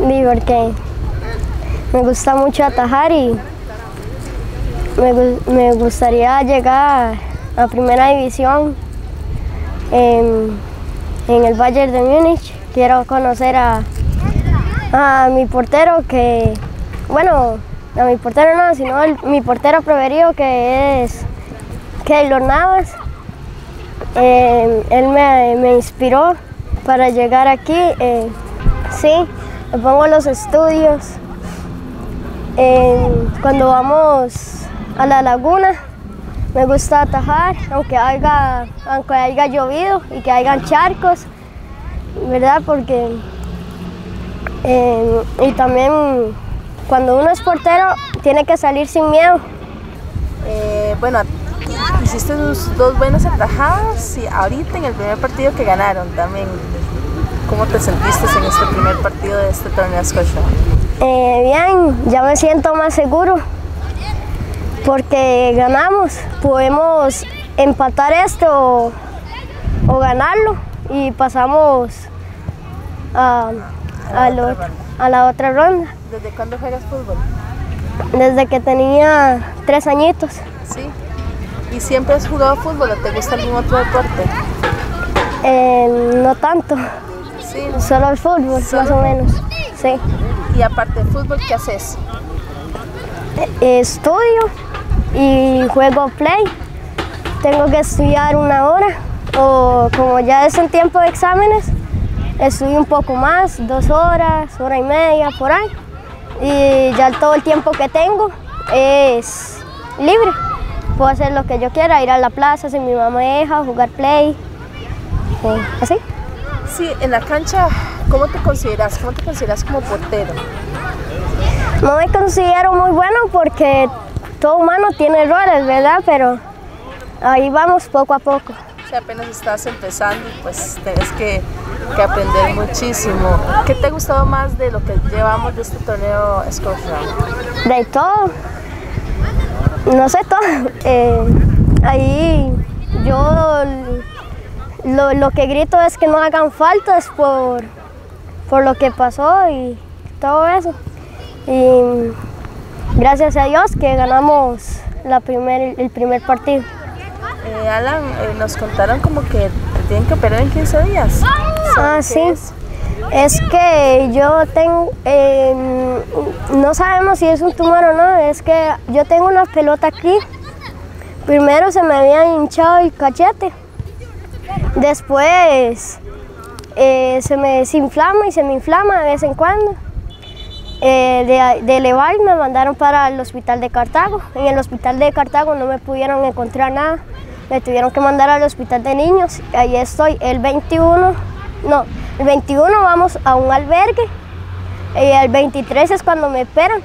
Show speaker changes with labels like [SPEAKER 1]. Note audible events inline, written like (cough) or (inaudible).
[SPEAKER 1] Di, porque me gusta mucho atajar y me, gu- me gustaría llegar a primera división en, el Bayern de Múnich. Quiero conocer a, mi portero que, bueno, a mi portero no, sino el- mi portero preferido que es Keylor Navas. Eh, él me, me inspiró para llegar aquí. eh, sí, me pongo los estudios. Cuando vamos a la laguna, me gusta atajar, aunque haya, aunque haya llovido y que hayan charcos, ¿verdad? Porque eh, y también cuando uno es portero tiene que salir sin miedo.
[SPEAKER 2] Eh, bueno, hiciste dos buenas atajadas y ahorita en el primer partido que ganaron también. ¿Cómo te sentiste en este primer partido de este torneo Scotia?
[SPEAKER 1] Eh, bien, ya me siento más seguro porque ganamos. Podemos empatar esto o, ganarlo y pasamos a, a lo- a la otra ronda.
[SPEAKER 2] ¿Desde cuándo juegas fútbol?
[SPEAKER 1] Desde que tenía tres añitos.
[SPEAKER 2] Sí. ¿Y siempre has jugado fútbol o te gusta algún otro deporte?
[SPEAKER 1] Eh, no tanto,
[SPEAKER 2] Sí.
[SPEAKER 1] solo el fútbol, más o menos. Sí.
[SPEAKER 2] Y aparte de fútbol, ¿qué haces?
[SPEAKER 1] Eh, Estudio y juego play. Tengo que estudiar una hora o como ya es en tiempo de exámenes, estudio un poco más, dos horas, hora y media, por ahí. Y ya todo el tiempo que tengo es libre. Puedo hacer lo que yo quiera, ir a la plaza si mi mamá me deja, jugar play, así.
[SPEAKER 2] Sí, en la cancha, ¿cómo te consideras? ¿Cómo te consideras como portero?
[SPEAKER 1] No me considero muy bueno porque todo humano tiene errores, ¿verdad? Pero ahí vamos poco a poco.
[SPEAKER 2] Si apenas estás empezando, pues tienes que, que aprender muchísimo. ¿Qué te ha gustado más de lo que llevamos de este torneo Scotia?
[SPEAKER 1] De todo. No sé todo. (laughs) Eh, ahí yo lo, lo que grito es que no hagan faltas por, por lo que pasó y todo eso. Y gracias a Dios que ganamos la primer, el primer partido.
[SPEAKER 2] Eh, Alan, eh, nos contaron como que te tienen que operar en 15 días.
[SPEAKER 1] Ah,
[SPEAKER 2] ¿Qué
[SPEAKER 1] sí.
[SPEAKER 2] es?
[SPEAKER 1] Es que yo tengo, eh, no sabemos si es un tumor o no, es que yo tengo una pelota aquí. Primero se me había hinchado el cachete, después eh, se me desinflama y se me inflama de vez en cuando. Eh, de, de me mandaron para el hospital de Cartago. En el hospital de Cartago no me pudieron encontrar nada. Me tuvieron que mandar al hospital de niños. Ahí estoy el 21. No, el 21 vamos a un albergue. Y el 23 es cuando me esperan.